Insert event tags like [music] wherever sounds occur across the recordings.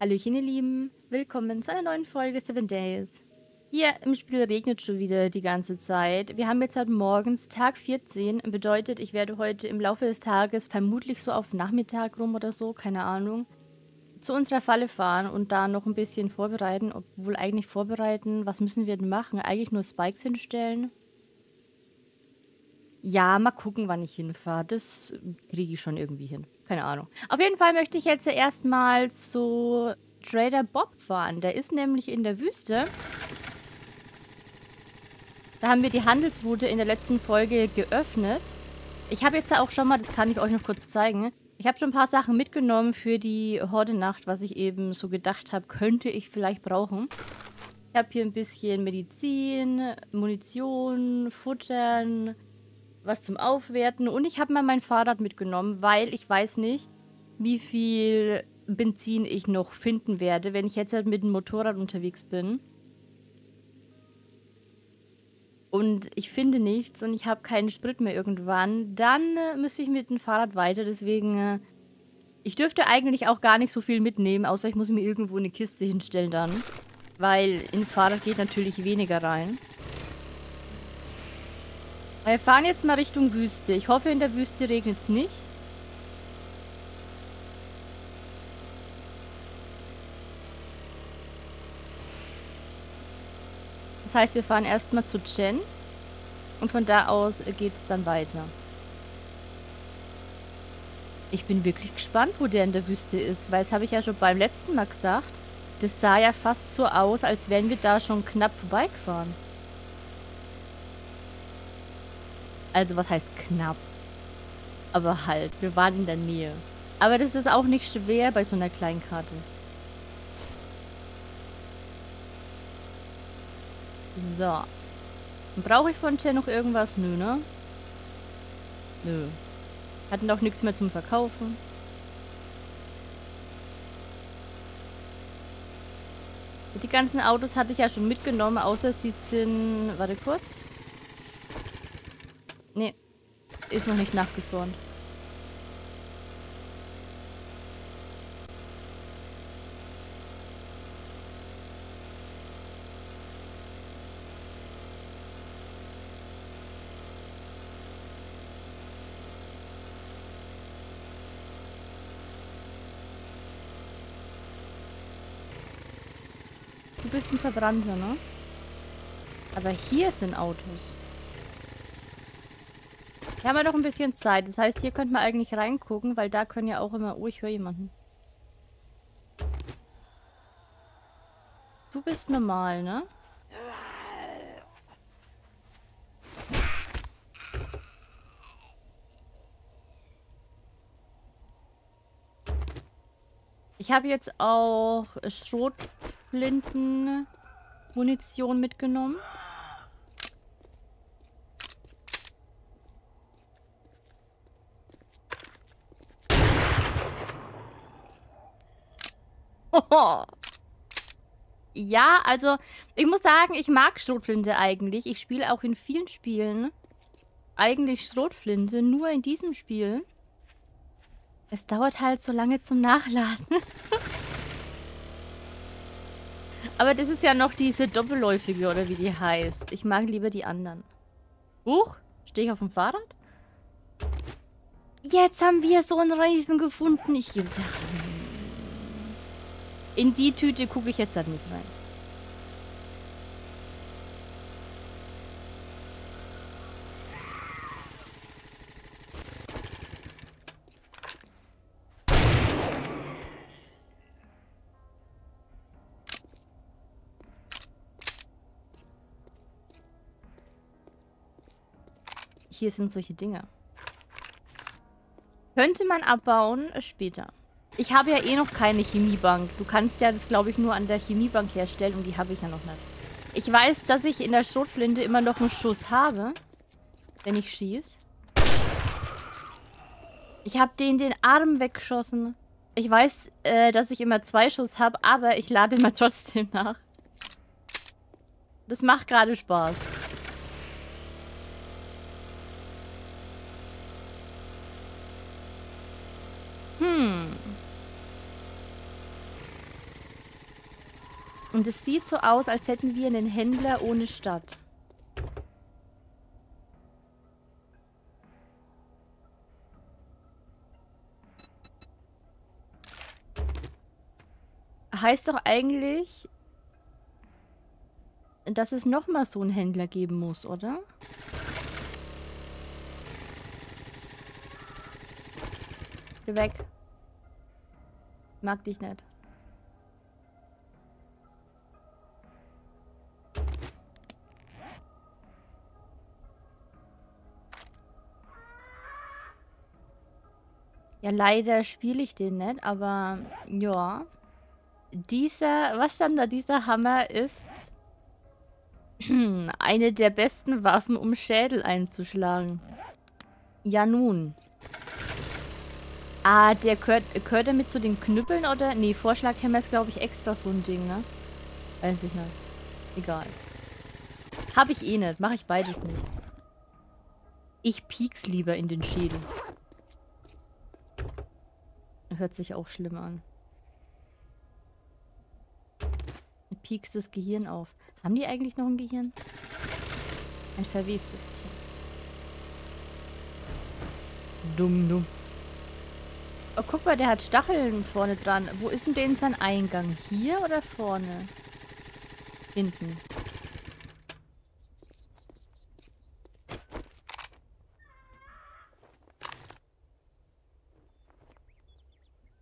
Hallöchen, ihr Lieben. Willkommen zu einer neuen Folge Seven Days. Hier im Spiel regnet schon wieder die ganze Zeit. Wir haben jetzt halt morgens Tag 14. Bedeutet, ich werde heute im Laufe des Tages vermutlich so auf Nachmittag rum oder so, keine Ahnung, zu unserer Falle fahren und da noch ein bisschen vorbereiten. Obwohl eigentlich vorbereiten, was müssen wir denn machen? Eigentlich nur Spikes hinstellen? Ja, mal gucken, wann ich hinfahre. Das kriege ich schon irgendwie hin. Keine Ahnung. Auf jeden Fall möchte ich jetzt erstmal zu Trader Bob fahren. Der ist nämlich in der Wüste. Da haben wir die Handelsroute in der letzten Folge geöffnet. Ich habe jetzt auch schon mal, das kann ich euch noch kurz zeigen, ich habe schon ein paar Sachen mitgenommen für die Horde-Nacht, was ich eben so gedacht habe, könnte ich vielleicht brauchen. Ich habe hier ein bisschen Medizin, Munition, Futtern, was zum Aufwerten und ich habe mal mein Fahrrad mitgenommen, weil ich weiß nicht, wie viel Benzin ich noch finden werde, wenn ich jetzt halt mit dem Motorrad unterwegs bin. Und ich finde nichts und ich habe keinen Sprit mehr irgendwann, dann äh, müsste ich mit dem Fahrrad weiter. Deswegen, äh, ich dürfte eigentlich auch gar nicht so viel mitnehmen, außer ich muss mir irgendwo eine Kiste hinstellen dann. Weil in Fahrrad geht natürlich weniger rein. Wir fahren jetzt mal Richtung Wüste. Ich hoffe, in der Wüste regnet es nicht. Das heißt, wir fahren erstmal zu Chen. Und von da aus geht es dann weiter. Ich bin wirklich gespannt, wo der in der Wüste ist. Weil das habe ich ja schon beim letzten Mal gesagt. Das sah ja fast so aus, als wären wir da schon knapp vorbeigefahren. Also was heißt knapp? Aber halt, wir waren in der Nähe. Aber das ist auch nicht schwer bei so einer kleinen Karte. So. Brauche ich von Chen noch irgendwas? Nö, ne? Nö. Hatten doch nichts mehr zum Verkaufen. Die ganzen Autos hatte ich ja schon mitgenommen, außer sie sind... Warte kurz. Nee. Ist noch nicht nachgespawnt. Du bist ein Verbrannter, ne? Aber hier sind Autos. Wir haben ja noch ein bisschen Zeit. Das heißt, hier könnte man eigentlich reingucken, weil da können ja auch immer... Oh, ich höre jemanden. Du bist normal, ne? Ich habe jetzt auch Schrotflinten-Munition mitgenommen. [laughs] ja, also ich muss sagen, ich mag Schrotflinte eigentlich. Ich spiele auch in vielen Spielen eigentlich Schrotflinte, nur in diesem Spiel. Es dauert halt so lange zum Nachladen. [laughs] Aber das ist ja noch diese doppelläufige, oder wie die heißt. Ich mag lieber die anderen. Huch, stehe ich auf dem Fahrrad? Jetzt haben wir so einen Reifen gefunden. Ich dachte, in die Tüte gucke ich jetzt halt nicht rein. Hier sind solche Dinge. Könnte man abbauen später. Ich habe ja eh noch keine Chemiebank. Du kannst ja das, glaube ich, nur an der Chemiebank herstellen und die habe ich ja noch nicht. Ich weiß, dass ich in der Schrotflinte immer noch einen Schuss habe, wenn ich schieße. Ich habe den den Arm weggeschossen. Ich weiß, äh, dass ich immer zwei Schuss habe, aber ich lade immer [laughs] trotzdem nach. Das macht gerade Spaß. Und es sieht so aus, als hätten wir einen Händler ohne Stadt. Heißt doch eigentlich, dass es nochmal so einen Händler geben muss, oder? Geh weg. Mag dich nicht. Ja, leider spiele ich den nicht, aber ja. Dieser, was stand da? Dieser Hammer ist [clears throat] eine der besten Waffen, um Schädel einzuschlagen. Ja nun. Ah, der gehört, gehört er mit zu den Knüppeln oder? Nee, Vorschlaghammer ist, glaube ich, extra so ein Ding, ne? Weiß ich nicht. Egal. Hab ich eh nicht. Mache ich beides nicht. Ich pieks lieber in den Schädel. Hört sich auch schlimm an. Piekst das Gehirn auf. Haben die eigentlich noch ein Gehirn? Ein verwestes Gehirn. Dumm, dumm. Oh, guck mal, der hat Stacheln vorne dran. Wo ist denn denn sein Eingang? Hier oder vorne? Hinten.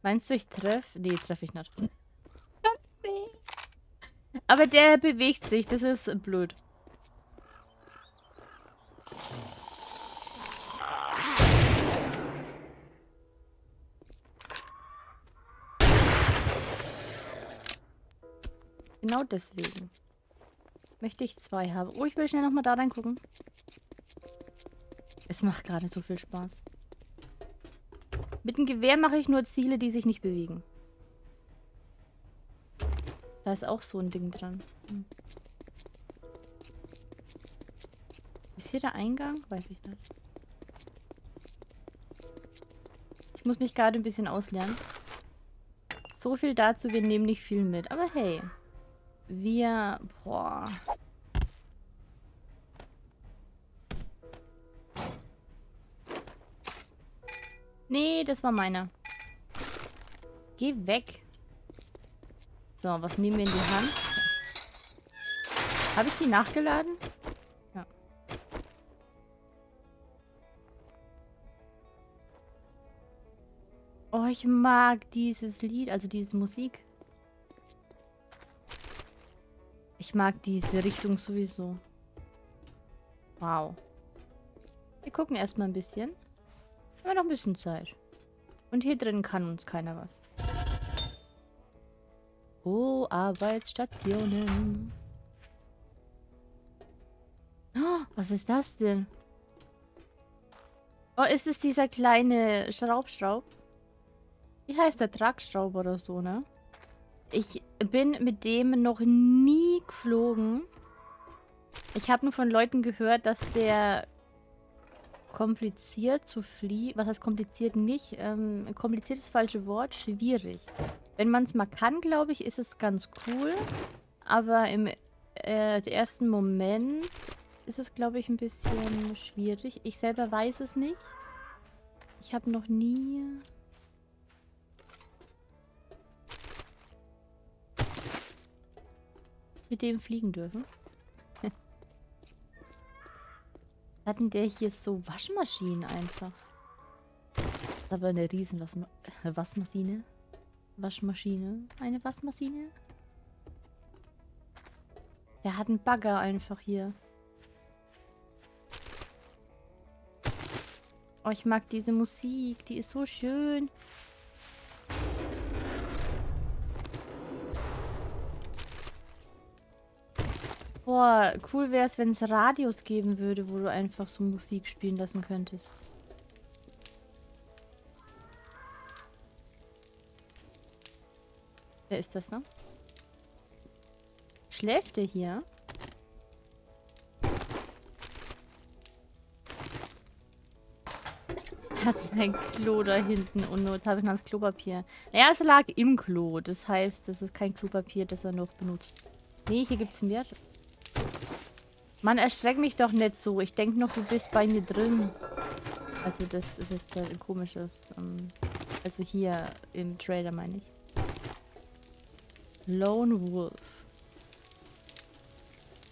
Meinst du, ich treffe? Nee, treffe ich nicht. Aber der bewegt sich, das ist blöd. Genau deswegen. Möchte ich zwei haben. Oh, ich will schnell nochmal da reingucken. Es macht gerade so viel Spaß. Mit dem Gewehr mache ich nur Ziele, die sich nicht bewegen. Da ist auch so ein Ding dran. Ist hier der Eingang? Weiß ich nicht. Ich muss mich gerade ein bisschen auslernen. So viel dazu, wir nehmen nicht viel mit. Aber hey. Wir... Boah. Nee, das war meiner. Geh weg. So, was nehmen wir in die Hand? Habe ich die nachgeladen? Ja. Oh, ich mag dieses Lied, also diese Musik. Ich mag diese Richtung sowieso. Wow. Wir gucken erstmal ein bisschen. Haben wir noch ein bisschen Zeit. Und hier drin kann uns keiner was. Oh, Arbeitsstationen. Oh, was ist das denn? Oh, ist es dieser kleine Schraubschraub? Wie heißt der? Tragschraub oder so, ne? Ich bin mit dem noch nie geflogen. Ich habe nur von Leuten gehört, dass der kompliziert zu fliehen. Was heißt kompliziert nicht? Ähm, kompliziert ist das falsche Wort. Schwierig. Wenn man es mal kann, glaube ich, ist es ganz cool. Aber im äh, ersten Moment ist es, glaube ich, ein bisschen schwierig. Ich selber weiß es nicht. Ich habe noch nie... mit dem fliegen dürfen. Hatten der hier so Waschmaschinen einfach. Das ist aber eine riesen Waschma Waschmaschine. Waschmaschine. Eine Waschmaschine. Der hat einen Bagger einfach hier. Oh, ich mag diese Musik. Die ist so schön. Boah, cool wäre es, wenn es Radios geben würde, wo du einfach so Musik spielen lassen könntest. Wer ist das, ne? Schläft der hier? hat sein Klo da hinten und jetzt habe ich noch das Klopapier. Naja, es lag im Klo. Das heißt, das ist kein Klopapier, das er noch benutzt. Nee, hier gibt's mehr. Mann, erschreck mich doch nicht so. Ich denke noch, du bist bei mir drin. Also das ist jetzt ein komisches... Ähm, also hier im Trailer meine ich. Lone Wolf.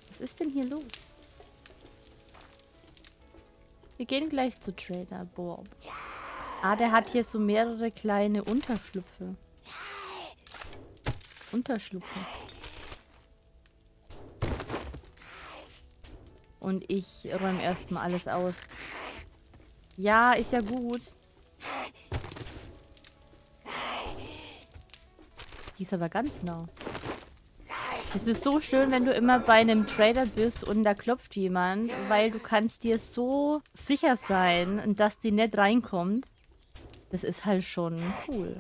Was ist denn hier los? Wir gehen gleich zu Trader Bob. Ah, der hat hier so mehrere kleine Unterschlüpfe. Unterschlüpfe. Und ich räume erstmal alles aus. Ja, ist ja gut. Die ist aber ganz nah. Es ist so schön, wenn du immer bei einem Trader bist und da klopft jemand, weil du kannst dir so sicher sein, dass die nicht reinkommt. Das ist halt schon cool.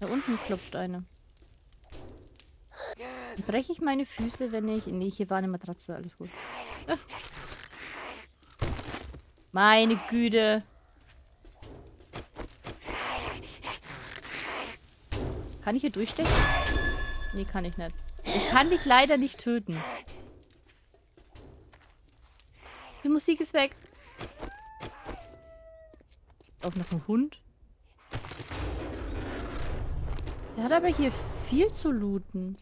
Da unten klopft eine. Breche ich meine Füße, wenn ich... Nee, hier war eine Matratze, alles gut. [laughs] Meine Güte. Kann ich hier durchstechen? Nee, kann ich nicht. Ich kann dich leider nicht töten. Die Musik ist weg. Auch noch ein Hund. Der hat aber hier viel zu looten.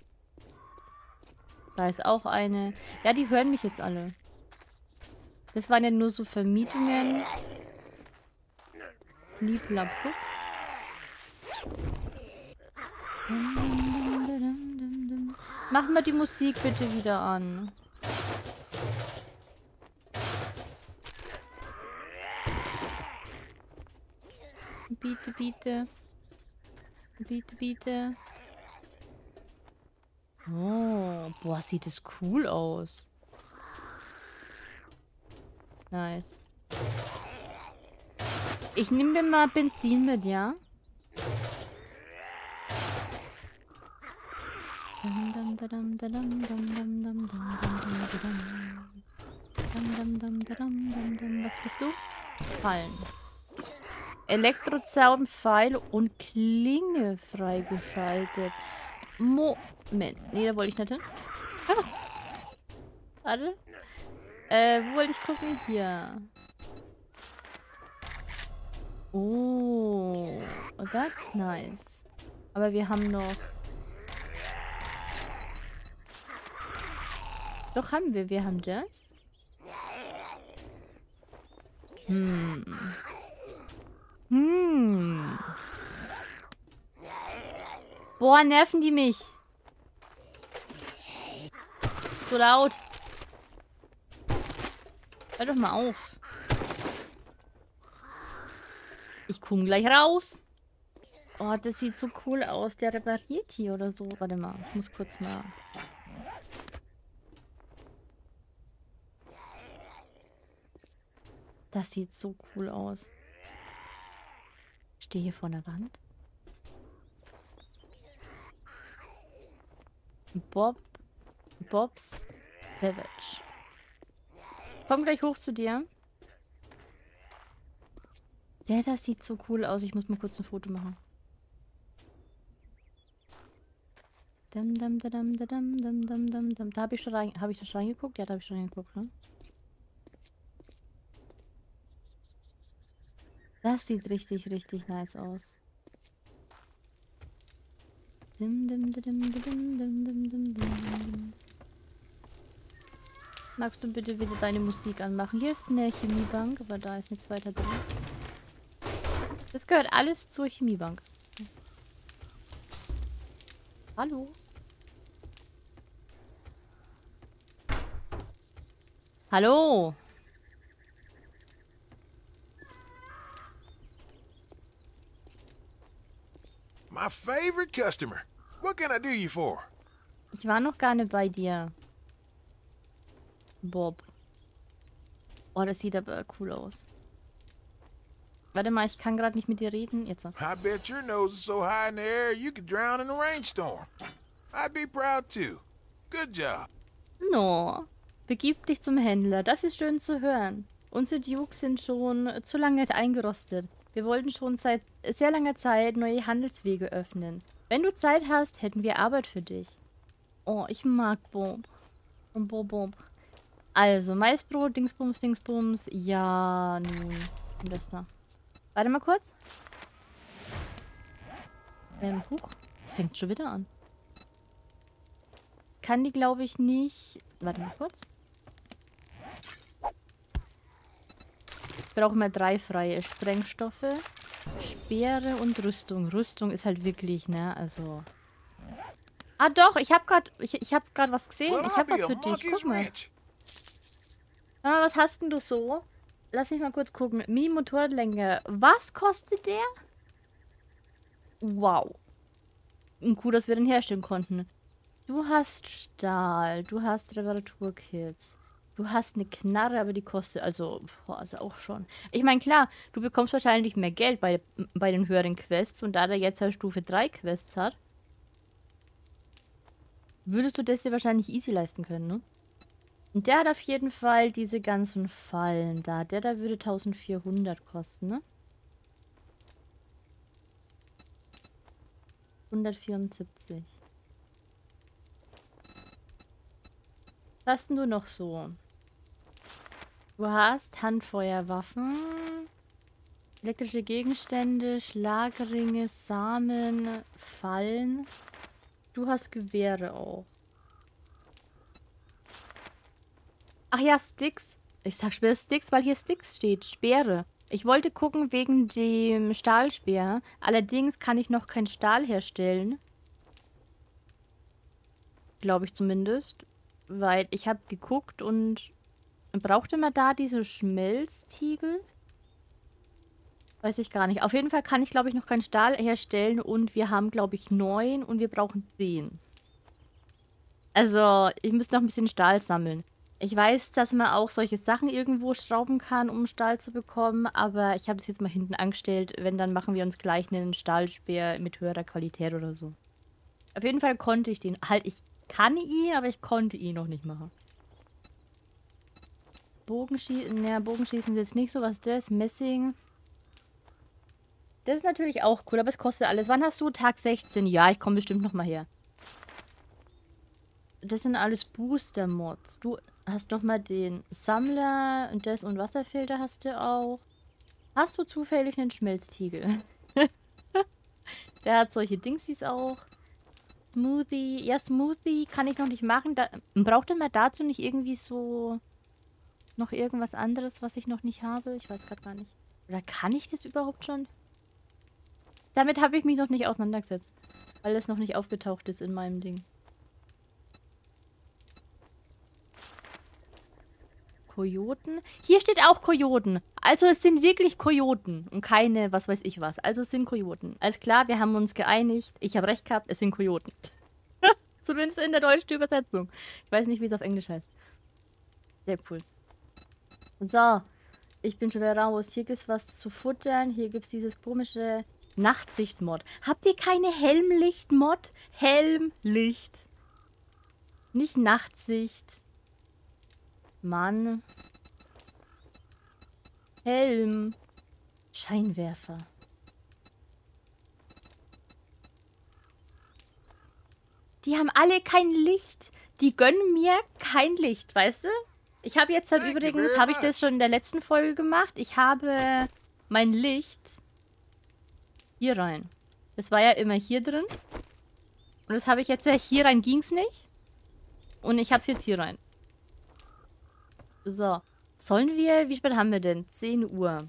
Da ist auch eine. Ja, die hören mich jetzt alle. Das waren ja nur so Vermietungen. Bliblablub. Machen wir die Musik bitte wieder an. Bitte, bitte. Bitte, bitte. Oh, boah, sieht das cool aus. Nice. Ich nehme mir mal Benzin mit, ja? Was bist du? Fallen. Elektrozaun, Pfeil und Klinge freigeschaltet. Moment. Nee, da wollte ich nicht hin. Ah. Warte. Äh, wo wollte ich gucken? Hier. Oh. oh, that's nice. Aber wir haben noch... Doch, haben wir. Wir haben das. Hm. Hm. Boah, nerven die mich. So laut. Hör doch mal auf. Ich komme gleich raus. Oh, das sieht so cool aus. Der repariert hier oder so. Warte mal, ich muss kurz mal... Das sieht so cool aus. Stehe hier vor der Wand. Bob. Bobs Savage. Komm gleich hoch zu dir. Der, das sieht so cool aus. Ich muss mal kurz ein Foto machen. Da habe ich schon habe ich schon reingeguckt? Ja, da habe ich schon reingeguckt, ne? Das sieht richtig, richtig nice aus. Magst du bitte wieder deine Musik anmachen? Hier ist eine Chemiebank, aber da ist nichts weiter drin. Das gehört alles zur Chemiebank. Hallo? Hallo? My favorite customer. What can I do you for? Ich war noch gar nicht bei dir. Bob. Oh, das sieht aber cool aus. Warte mal, ich kann gerade nicht mit dir reden. Jetzt. I bet your nose is so high in the air you could drown in a rainstorm. I'd be proud too. Good job. No. Begib dich zum Händler. Das ist schön zu hören. Unsere Dukes sind schon zu lange eingerostet. Wir wollten schon seit sehr langer Zeit neue Handelswege öffnen. Wenn du Zeit hast, hätten wir Arbeit für dich. Oh, ich mag Bob. Und Bob, Bob. Also, Maisbrot, Dingsbums, Dingsbums. Ja, nun. Das da. Warte mal kurz. Ähm, huch. Es fängt schon wieder an. Kann die, glaube ich, nicht... Warte mal kurz. Ich brauche mal drei freie Sprengstoffe. Speere und Rüstung. Rüstung ist halt wirklich, ne, also... Ah doch, ich habe gerade ich, ich hab grad was gesehen. Ich habe be was für dich. Guck mal. wrench. Ah, was hast denn du so? Lass mich mal kurz gucken. Mini-Motorradlänge. Was kostet der? Wow. Gut, dass wir den herstellen konnten. Du hast Stahl. Du hast Reparaturkits. Du hast eine Knarre, aber die kostet, also, boah, also auch schon. Ich meine, klar, du bekommst wahrscheinlich mehr Geld bei, bei den höheren Quests und da der jetzt halt Stufe 3 Quests hat, würdest du das dir wahrscheinlich easy leisten können, ne? Und der hat auf jeden Fall diese ganzen Fallen da. Der da würde 1400 kosten, ne? 174. Was hast denn du noch so? Du hast Handfeuerwaffen, elektrische Gegenstände, Schlagringe, Samen, Fallen. Du hast Gewehre auch. Ach ja, Sticks. Ich sag Speer Sticks, weil hier Sticks steht. Speere. Ich wollte gucken wegen dem Stahlspeer. Allerdings kann ich noch kein Stahl herstellen. Glaube ich zumindest. Weil ich habe geguckt und brauchte man da diese Schmelztiegel? Weiß ich gar nicht. Auf jeden Fall kann ich, glaube ich, noch keinen Stahl herstellen und wir haben, glaube ich, neun und wir brauchen zehn. Also, ich müsste noch ein bisschen Stahl sammeln. Ich weiß, dass man auch solche Sachen irgendwo schrauben kann, um Stahl zu bekommen, aber ich habe es jetzt mal hinten angestellt. Wenn, dann machen wir uns gleich einen Stahlspeer mit höherer Qualität oder so. Auf jeden Fall konnte ich den. Halt, ich kann ihn, aber ich konnte ihn noch nicht machen. Bogenschießen. Naja, Bogenschießen ist jetzt nicht so. Was das? Messing. Das ist natürlich auch cool, aber es kostet alles. Wann hast du Tag 16? Ja, ich komme bestimmt noch mal her. Das sind alles Booster-Mods. Du hast noch mal den Sammler und das und Wasserfilter hast du auch. Hast du zufällig einen Schmelztiegel? [laughs] Der hat solche Dingsies auch. Smoothie. Ja, Smoothie kann ich noch nicht machen. Da, braucht man dazu nicht irgendwie so noch irgendwas anderes, was ich noch nicht habe? Ich weiß gerade gar nicht. Oder kann ich das überhaupt schon? Damit habe ich mich noch nicht auseinandergesetzt. Weil es noch nicht aufgetaucht ist in meinem Ding. Kojoten? Hier steht auch Kojoten. Also es sind wirklich Kojoten und keine, was weiß ich was. Also es sind Kojoten. Alles klar, wir haben uns geeinigt. Ich habe recht gehabt, es sind Kojoten. [laughs] Zumindest in der deutschen Übersetzung. Ich weiß nicht, wie es auf Englisch heißt. Sehr cool. So, ich bin schon wieder raus. Hier gibt es was zu futtern. Hier gibt es dieses komische Nachtsicht-Mod. Habt ihr keine Helmlicht-Mod? Helmlicht. Nicht Nachtsicht. Mann. Helm. Scheinwerfer. Die haben alle kein Licht. Die gönnen mir kein Licht, weißt du? Ich habe jetzt halt übrigens, habe ich das schon in der letzten Folge gemacht. Ich habe mein Licht hier rein. Das war ja immer hier drin. Und das habe ich jetzt ja hier rein, ging's nicht. Und ich habe es jetzt hier rein. So. Sollen wir, wie spät haben wir denn? 10 Uhr.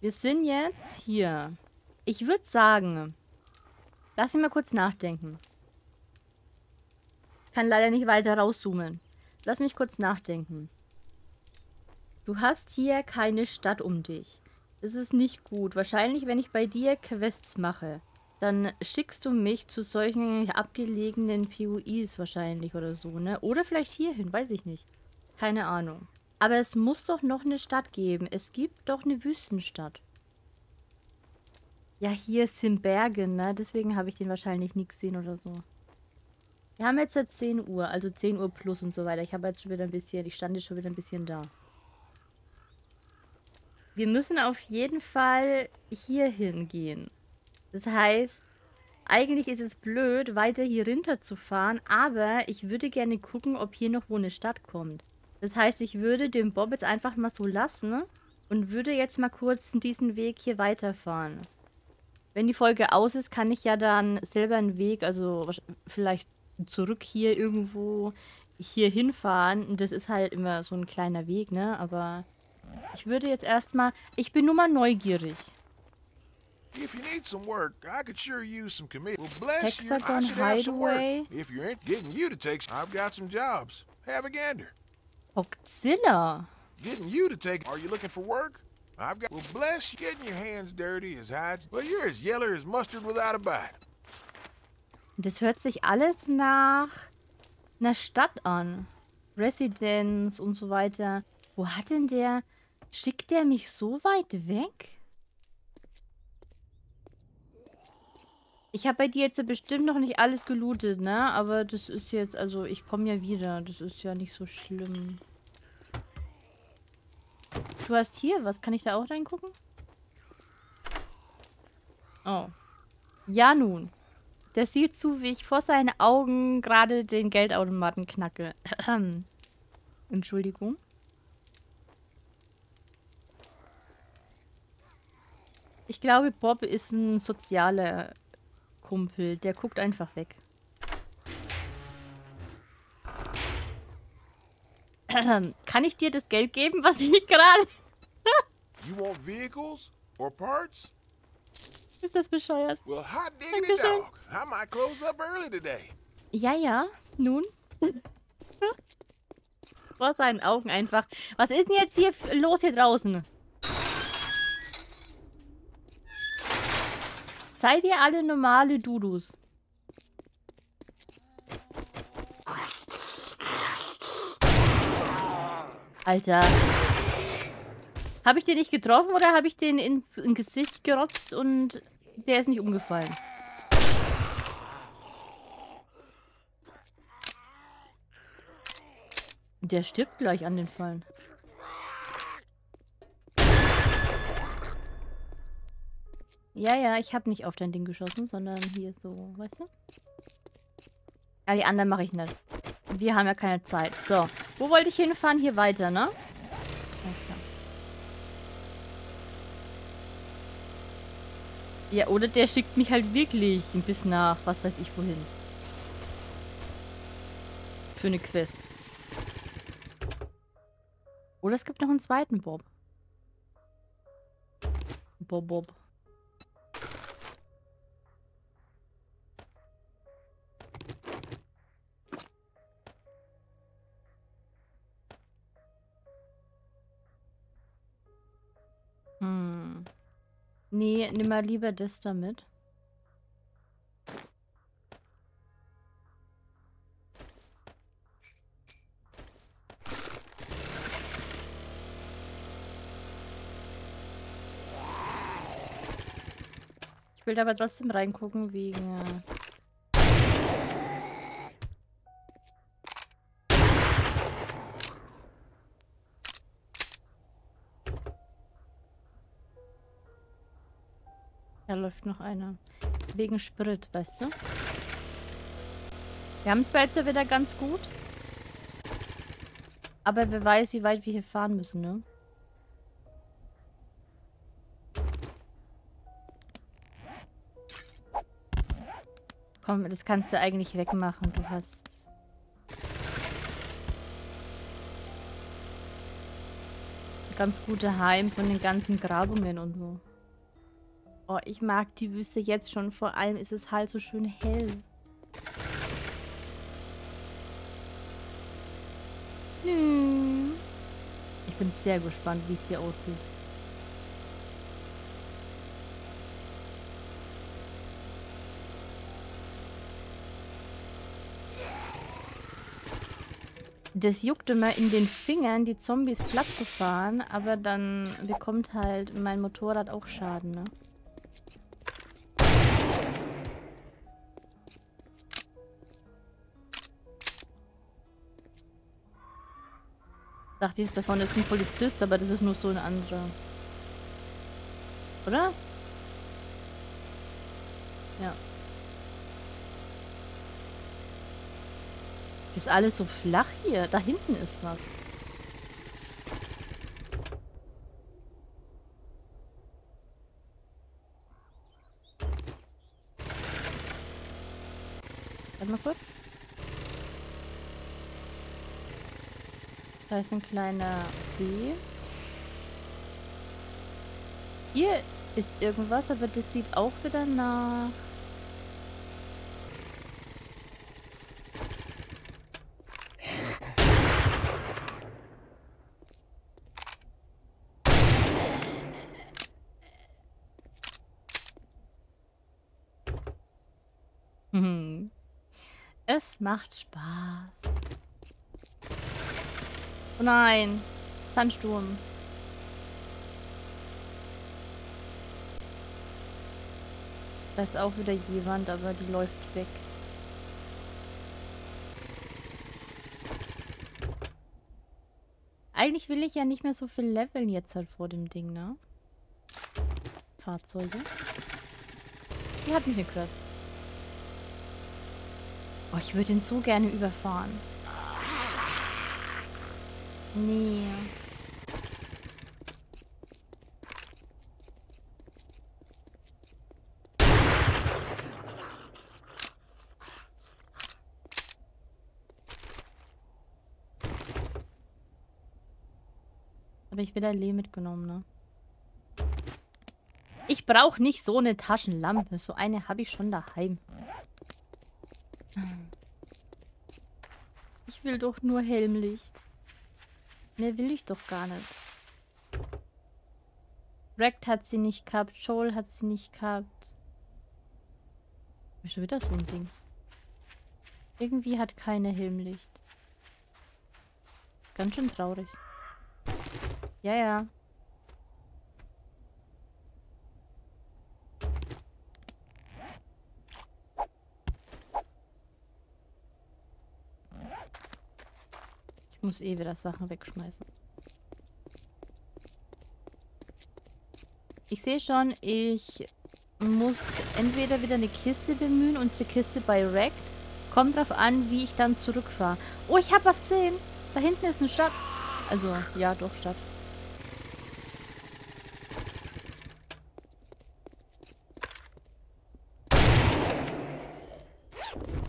Wir sind jetzt hier. Ich würde sagen, lass mich mal kurz nachdenken. Kann leider nicht weiter rauszoomen. Lass mich kurz nachdenken. Du hast hier keine Stadt um dich. Das ist nicht gut. Wahrscheinlich, wenn ich bei dir Quests mache, dann schickst du mich zu solchen abgelegenen POIs wahrscheinlich oder so, ne? Oder vielleicht hierhin, weiß ich nicht. Keine Ahnung. Aber es muss doch noch eine Stadt geben. Es gibt doch eine Wüstenstadt. Ja, hier sind Berge, ne? Deswegen habe ich den wahrscheinlich nie gesehen oder so. Wir haben jetzt ja 10 Uhr, also 10 Uhr plus und so weiter. Ich habe jetzt schon wieder ein bisschen, ich stand jetzt schon wieder ein bisschen da. Wir müssen auf jeden Fall hier hingehen. Das heißt, eigentlich ist es blöd, weiter hier runter zu fahren, aber ich würde gerne gucken, ob hier noch wo eine Stadt kommt. Das heißt, ich würde den Bob jetzt einfach mal so lassen und würde jetzt mal kurz diesen Weg hier weiterfahren. Wenn die Folge aus ist, kann ich ja dann selber einen Weg, also vielleicht zurück hier irgendwo hier hinfahren. Das ist halt immer so ein kleiner Weg, ne? Aber ich würde jetzt erstmal... Ich bin nur mal neugierig. If you need some work, I could sure use some commit. Well, bless Hexagon you, I. Hideaway. If you're in- getting you to take, I've got some jobs. Have a gander. Oxilla. Getting you to take. Are you looking for work? I've got. Well, bless you. Getting your hands dirty as hides. Well, you're as yeller as mustard without a bite. Das hört sich alles nach einer Stadt an. Residenz und so weiter. Wo hat denn der... Schickt der mich so weit weg? Ich habe bei dir jetzt bestimmt noch nicht alles gelootet, ne? Aber das ist jetzt, also ich komme ja wieder. Das ist ja nicht so schlimm. Du hast hier was. Kann ich da auch reingucken? Oh. Ja nun. Der sieht zu, wie ich vor seinen Augen gerade den Geldautomaten knacke. [clears throat] Entschuldigung. Ich glaube, Bob ist ein sozialer Kumpel. Der guckt einfach weg. [clears throat] Kann ich dir das Geld geben, was ich [laughs] gerade... You want vehicles or parts? Ist das bescheuert? Well, hot diggity Dankeschön. dog. I might close up early today. Ja, ja. Nun. [laughs] Vor seinen Augen einfach. Was ist denn jetzt hier los hier draußen? Seid ihr alle normale Dudus? Alter. Habe ich den nicht getroffen oder habe ich den ins in Gesicht gerotzt und der ist nicht umgefallen? Der stirbt gleich an den Fallen. Ja, ja, ich habe nicht auf dein Ding geschossen, sondern hier so, weißt du? Ja, die anderen mache ich nicht. Wir haben ja keine Zeit. So, wo wollte ich hinfahren? Hier weiter, ne? Alles klar. Ja, oder der schickt mich halt wirklich bis nach, was weiß ich wohin. Für eine Quest. Oder es gibt noch einen zweiten Bob. Bob, Bob. Nee, nimm mal lieber das damit. Ich will aber trotzdem reingucken wegen... läuft noch einer. Wegen Sprit, weißt du? Wir haben zwar jetzt ja wieder ganz gut. Aber wer weiß, wie weit wir hier fahren müssen, ne? Komm, das kannst du eigentlich wegmachen. Du hast... Ganz gute Heim von den ganzen Grabungen und so. Oh, ich mag die Wüste jetzt schon. Vor allem ist es halt so schön hell. Ich bin sehr gespannt, wie es hier aussieht. Das juckt immer in den Fingern, die Zombies platt zu fahren, aber dann bekommt halt mein Motorrad auch Schaden, ne? Dachte jetzt davon ist ein Polizist, aber das ist nur so ein anderer. Oder? Ja. Ist alles so flach hier. Da hinten ist was. Warte mal kurz. Da ist ein kleiner See. Hier ist irgendwas, aber das sieht auch wieder nach... Hm. Es macht Spaß. Oh nein. Sandsturm. Da ist auch wieder jemand, aber die läuft weg. Eigentlich will ich ja nicht mehr so viel leveln jetzt halt vor dem Ding, ne? Fahrzeuge. Die hat mich gehört. Oh, ich würde ihn so gerne überfahren. Nee. Habe ich wieder Lee mitgenommen, ne? Ich brauche nicht so eine Taschenlampe. So eine habe ich schon daheim. Ich will doch nur Helmlicht. Mehr will ich doch gar nicht. Rekt hat sie nicht gehabt. Joel hat sie nicht gehabt. Schon wieder so ein Ding. Irgendwie hat keine Helmlicht. Ist ganz schön traurig. Ja, ja. Muss eh wieder Sachen wegschmeißen. Ich sehe schon, ich muss entweder wieder eine Kiste bemühen, unsere Kiste bei Wrecked. Kommt drauf an, wie ich dann zurückfahre. Oh, ich habe was gesehen. Da hinten ist eine Stadt. Also, ja, doch, Stadt.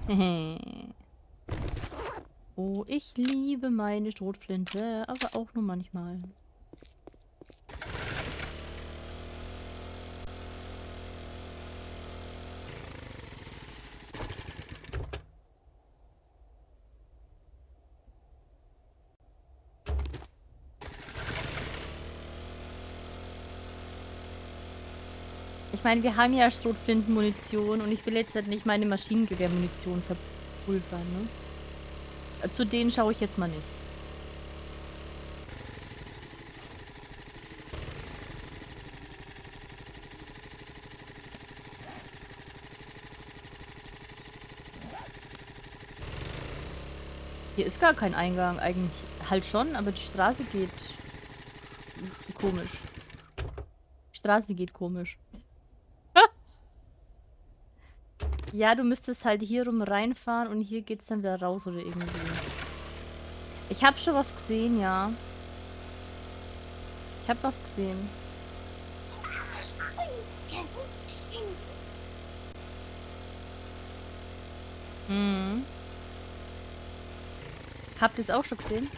Hehe. Oh, ich liebe meine Schrotflinte, aber auch nur manchmal. Ich meine, wir haben ja Schrotflintenmunition und ich will jetzt halt nicht meine Maschinengewehrmunition verpulvern, ne? Zu denen schaue ich jetzt mal nicht. Hier ist gar kein Eingang eigentlich. Halt schon, aber die Straße geht komisch. Die Straße geht komisch. Ja, du müsstest halt hier rum reinfahren und hier geht's dann wieder raus oder irgendwie. Ich habe schon was gesehen, ja. Ich habe was gesehen. Mhm. Habt ihr es auch schon gesehen?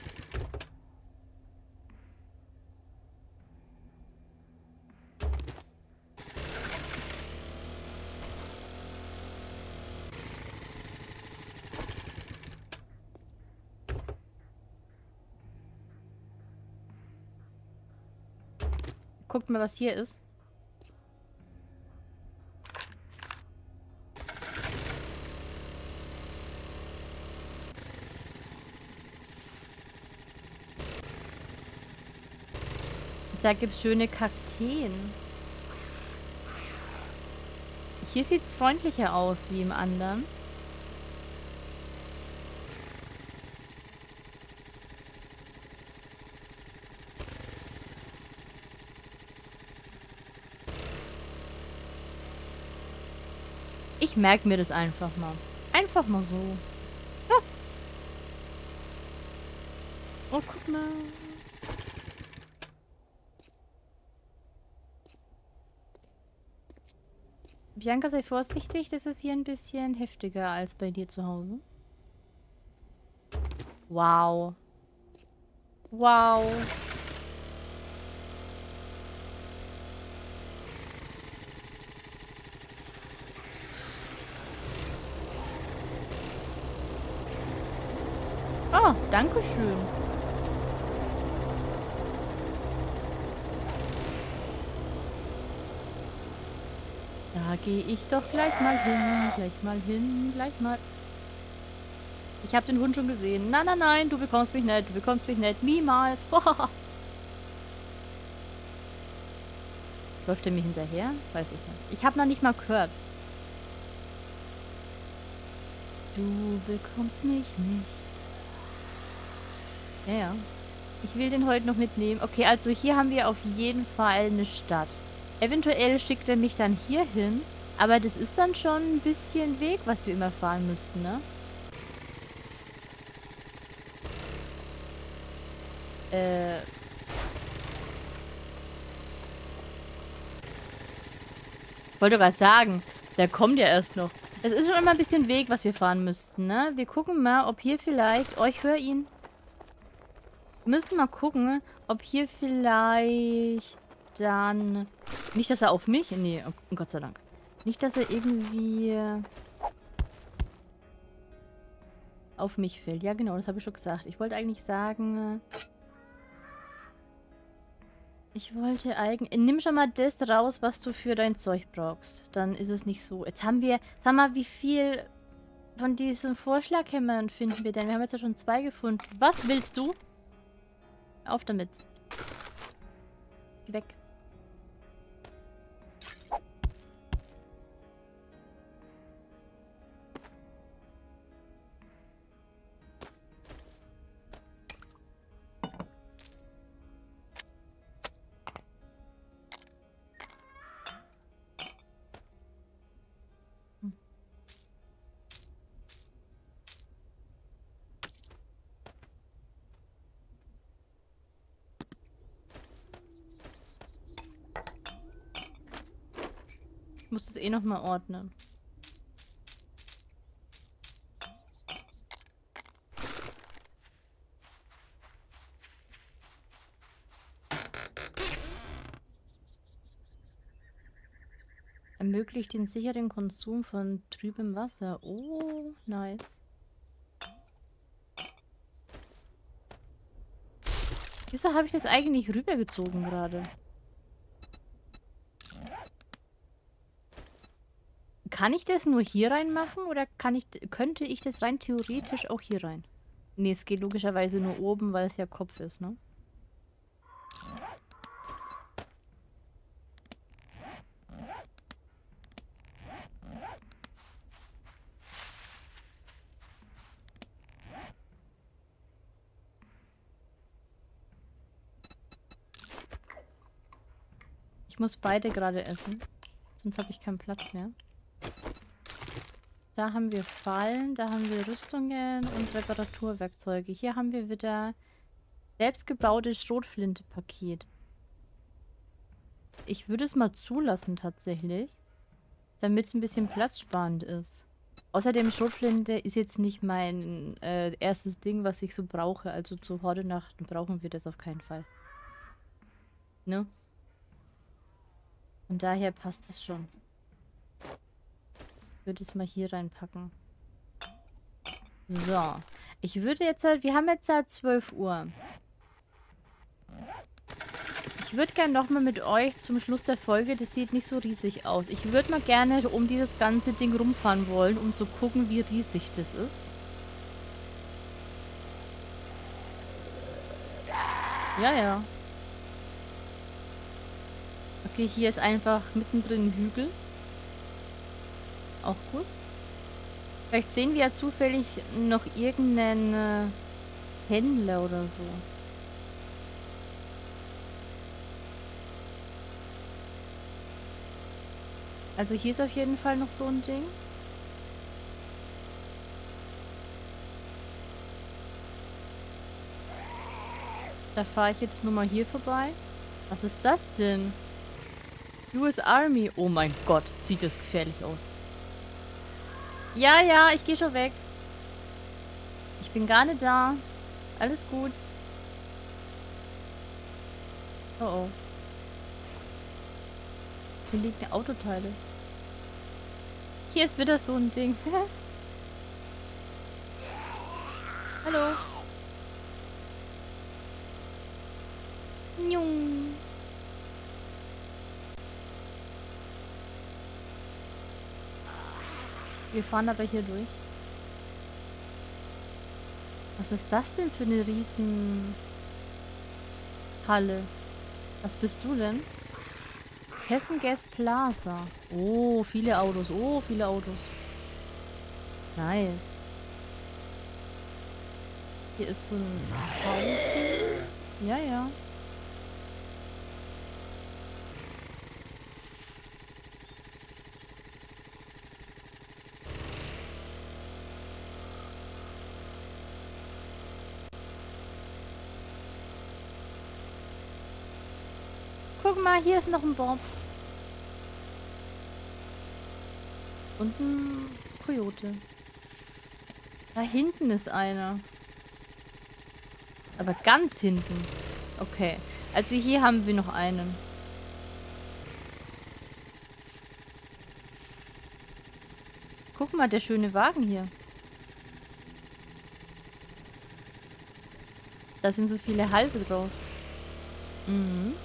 mal, was hier ist. Da gibt's schöne Kakteen. Hier sieht's freundlicher aus wie im anderen. Ich merke mir das einfach mal. Einfach mal so. Ah. Oh, guck mal. Bianca, sei vorsichtig, das ist hier ein bisschen heftiger als bei dir zu Hause. Wow. Wow. Oh, danke schön. Da gehe ich doch gleich mal hin, gleich mal hin, gleich mal. Ich habe den Hund schon gesehen. Nein, nein, nein, du bekommst mich nicht, du bekommst mich nicht. Niemals. [laughs] Läuft er mir hinterher? Weiß ich nicht. Ich habe noch nicht mal gehört. Du bekommst mich nicht. Ja, ja. Ich will den heute noch mitnehmen. Okay, also hier haben wir auf jeden Fall eine Stadt. Eventuell schickt er mich dann hier hin. Aber das ist dann schon ein bisschen Weg, was wir immer fahren müssen, ne? Äh... Wollte gerade sagen, der kommt ja erst noch. Es ist schon immer ein bisschen Weg, was wir fahren müssten, ne? Wir gucken mal, ob hier vielleicht... Oh, ich höre ihn. Wir müssen mal gucken, ob hier vielleicht dann... Nicht, dass er auf mich... Nee, oh Gott sei Dank. Nicht, dass er irgendwie... Auf mich fällt. Ja, genau, das habe ich schon gesagt. Ich wollte eigentlich sagen... Ich wollte eigentlich... Nimm schon mal das raus, was du für dein Zeug brauchst. Dann ist es nicht so. Jetzt haben wir... Sag mal, wie viel von diesen Vorschlaghämmern finden wir denn? Wir haben jetzt ja schon zwei gefunden. Was willst du? Auf damit. Geh weg. Ich muss das eh nochmal ordnen. Ermöglicht den sicheren Konsum von trübem Wasser. Oh, nice. Wieso habe ich das eigentlich rübergezogen gerade? Kann ich das nur hier reinmachen oder kann ich, könnte ich das rein theoretisch auch hier rein? Ne, es geht logischerweise nur oben, weil es ja Kopf ist, ne? Ich muss beide gerade essen. Sonst habe ich keinen Platz mehr. Da haben wir Fallen, da haben wir Rüstungen und Reparaturwerkzeuge. Hier haben wir wieder selbstgebautes Schrotflinte-Paket. Ich würde es mal zulassen tatsächlich, damit es ein bisschen platzsparend ist. Außerdem Schrotflinte ist jetzt nicht mein äh, erstes Ding, was ich so brauche. Also zur Horde-Nacht brauchen wir das auf keinen Fall. Ne? Und daher passt es schon würde es mal hier reinpacken. So. Ich würde jetzt halt... Wir haben jetzt halt 12 Uhr. Ich würde gerne nochmal mit euch zum Schluss der Folge... Das sieht nicht so riesig aus. Ich würde mal gerne um dieses ganze Ding rumfahren wollen, um zu gucken, wie riesig das ist. Ja, ja. Okay, hier ist einfach mittendrin ein Hügel. Auch gut. Vielleicht sehen wir ja zufällig noch irgendeinen äh, Händler oder so. Also hier ist auf jeden Fall noch so ein Ding. Da fahre ich jetzt nur mal hier vorbei. Was ist das denn? US Army. Oh mein Gott, sieht das gefährlich aus. Ja, ja, ich gehe schon weg. Ich bin gar nicht da. Alles gut. Oh oh. Hier liegen Autoteile. Hier ist wieder so ein Ding. [laughs] Hallo. Njung. Wir fahren aber hier durch. Was ist das denn für eine riesen Halle? Was bist du denn? Hessen Gas Plaza. Oh, viele Autos. Oh, viele Autos. Nice. Hier ist so ein Haus. Ja, ja. Guck mal, hier ist noch ein Bob. Und ein Coyote. Da hinten ist einer. Aber ganz hinten. Okay. Also hier haben wir noch einen. Guck mal, der schöne Wagen hier. Da sind so viele Halbe drauf. Mhm.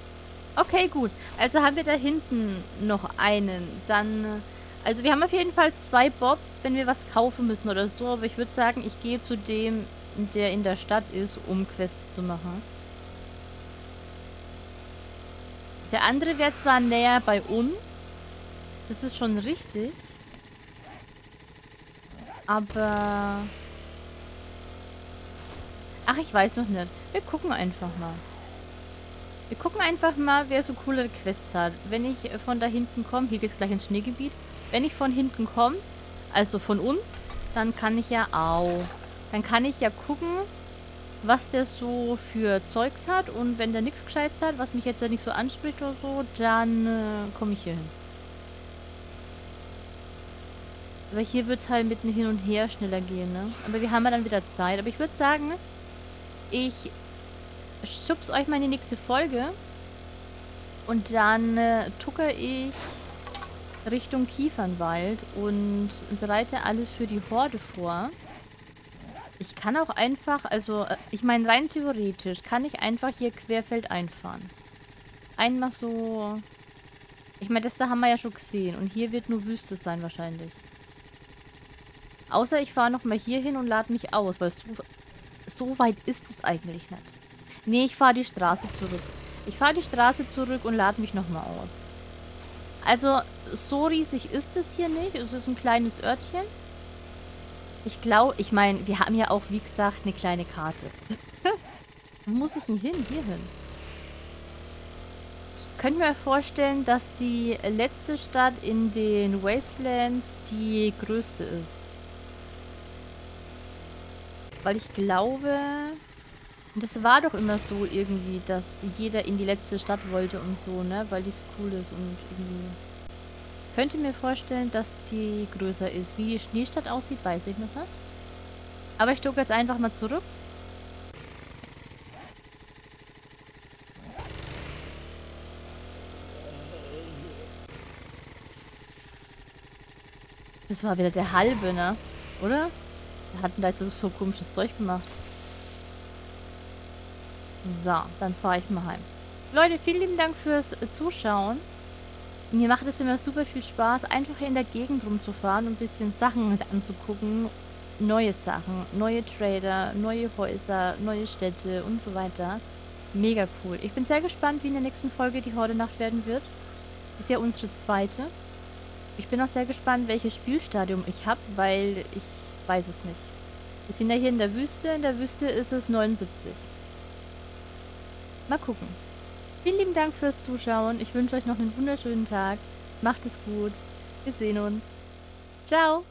Okay, gut. Also haben wir da hinten noch einen. Dann also wir haben auf jeden Fall zwei Bobs, wenn wir was kaufen müssen oder so. Aber ich würde sagen, ich gehe zu dem, der in der Stadt ist, um Quests zu machen. Der andere wäre zwar näher bei uns. Das ist schon richtig. Aber... Ach, ich weiß noch nicht. Wir gucken einfach mal. Wir gucken einfach mal, wer so coole Quests hat. Wenn ich von da hinten komme, hier geht es gleich ins Schneegebiet. Wenn ich von hinten komme, also von uns, dann kann ich ja... Au. Dann kann ich ja gucken, was der so für Zeugs hat. Und wenn der nichts Gescheites hat, was mich jetzt ja nicht so anspricht oder so, dann äh, komme ich hier hin. Aber hier wird es halt mit Hin und Her schneller gehen, ne? Aber wir haben ja dann wieder Zeit. Aber ich würde sagen, ich schub's euch mal in die nächste Folge. Und dann äh, tucke ich Richtung Kiefernwald und bereite alles für die Horde vor. Ich kann auch einfach, also äh, ich meine rein theoretisch, kann ich einfach hier querfeld einfahren. Einmal so... Ich meine, das da haben wir ja schon gesehen. Und hier wird nur Wüste sein wahrscheinlich. Außer ich fahre nochmal hier hin und lade mich aus, weil so, so weit ist es eigentlich nicht. Nee, ich fahre die Straße zurück. Ich fahre die Straße zurück und lade mich nochmal aus. Also, so riesig ist es hier nicht. Es ist ein kleines Örtchen. Ich glaube, ich meine, wir haben ja auch, wie gesagt, eine kleine Karte. [laughs] Wo muss ich denn hin? Hier hin. Ich könnte mir vorstellen, dass die letzte Stadt in den Wastelands die größte ist. Weil ich glaube, das war doch immer so irgendwie, dass jeder in die letzte Stadt wollte und so, ne? Weil die so cool ist und irgendwie... Könnte mir vorstellen, dass die größer ist. Wie die Schneestadt aussieht, weiß ich noch nicht. Aber ich drücke jetzt einfach mal zurück. Das war wieder der halbe, ne? Oder? Wir hatten da jetzt so komisches Zeug gemacht. So, dann fahre ich mal heim. Leute, vielen lieben Dank fürs Zuschauen. Mir macht es immer super viel Spaß, einfach in der Gegend rumzufahren und ein bisschen Sachen anzugucken. Neue Sachen, neue Trader, neue Häuser, neue Städte und so weiter. Mega cool. Ich bin sehr gespannt, wie in der nächsten Folge die Horde-Nacht werden wird. Ist ja unsere zweite. Ich bin auch sehr gespannt, welches Spielstadium ich habe, weil ich weiß es nicht. Wir sind ja hier in der Wüste. In der Wüste ist es 79. Mal gucken. Vielen lieben Dank fürs Zuschauen. Ich wünsche euch noch einen wunderschönen Tag. Macht es gut. Wir sehen uns. Ciao.